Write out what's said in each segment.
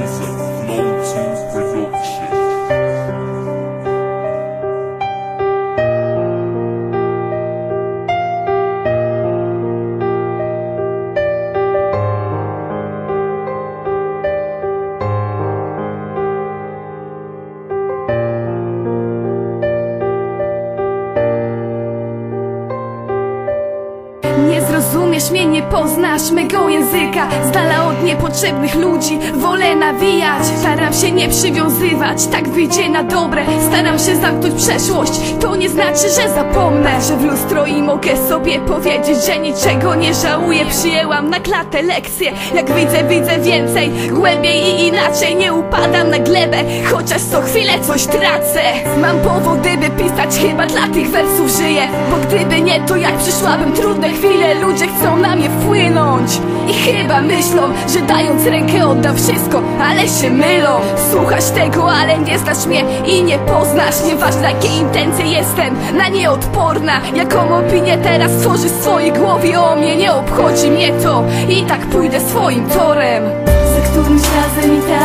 Jesus. Zrozumiesz mnie, nie poznasz mego języka. Z dala od niepotrzebnych ludzi wolę nawijać. Staram się nie przywiązywać, tak wyjdzie na dobre. Staram się zamknąć przeszłość, to nie znaczy, że zapomnę Że w lustro i mogę sobie powiedzieć, że niczego nie żałuję. Przyjęłam na klatę lekcję, jak widzę, widzę więcej. Głębiej i inaczej, nie upadam na glebę. Chociaż co chwilę coś tracę. Mam powody, by pisać, chyba dla tych wersów żyję. Bo gdyby nie, to jak przyszłabym? Trudne chwile. Ludzie chcą na mnie wpłynąć chyba myślą, że dając rękę oddam wszystko Ale się mylą. Słuchasz tego, ale nie znasz mnie I nie poznasz, nieważne jakie intencje jestem Na nie odporna. Jaką opinię teraz tworzysz w swojej głowie o mnie? Nie obchodzi mnie to. I tak pójdę swoim torem. Za którymś razem i tak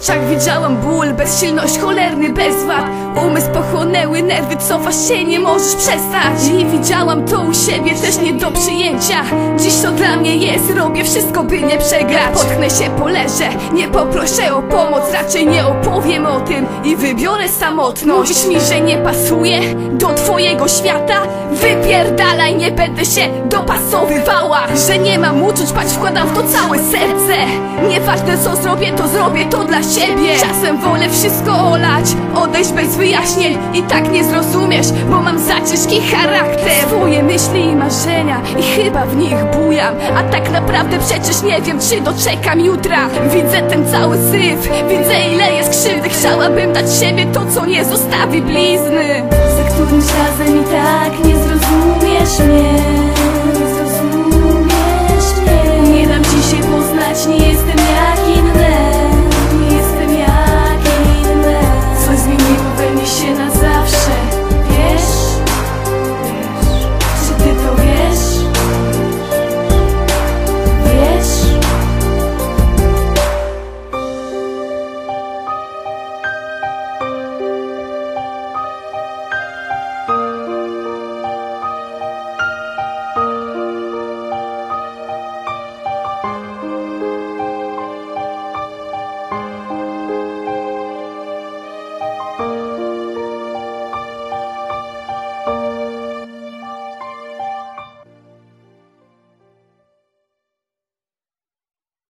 oczach widziałam ból, bezsilność, cholerny bezwład. Umysł pochłonęły, nerwy, cofasz się, nie możesz przestać. I widziałam to u siebie, też nie do przyjęcia. Dziś to dla mnie jest, robię wszystko, by nie przegrać. Potknę się, poleżę, nie poproszę o pomoc Raczej nie opowiem o tym i wybiorę samotność. Mówisz mi, że nie pasuje do twojego świata? Wypierdalaj, nie będę się dopasowywała. Że nie mam uczuć, patrz, wkładam w to całe serce Nieważne co zrobię, to zrobię to dla siebie. Czasem wolę wszystko olać, odejść bez wyjaśnień. I tak nie zrozumiesz, bo mam za ciężki charakter. Swoje myśli i marzenia i chyba w nich bujam. A tak naprawdę przecież nie wiem, czy doczekam jutra. Widzę ten cały syf, widzę ile jest krzywdy. Chciałabym dać siebie to, co nie zostawi blizny. Za którymś razem i tak nie zrozumiesz mnie